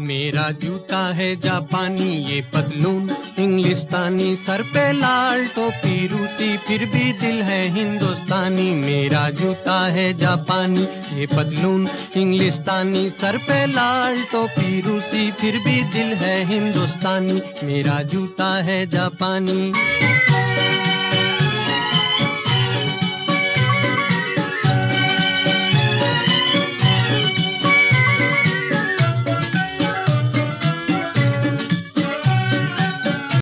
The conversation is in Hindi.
मेरा जूता है जापानी, ये पतलून इंग्लिस्तानी। सर पे लाल टोपी, रूसी, फिर भी दिल है हिंदुस्तानी। मेरा जूता है जापानी, ये पतलून इंग्लिस्तानी। सर पे लाल टोपी, रूसी, फिर भी दिल है हिंदुस्तानी। मेरा जूता है जापानी।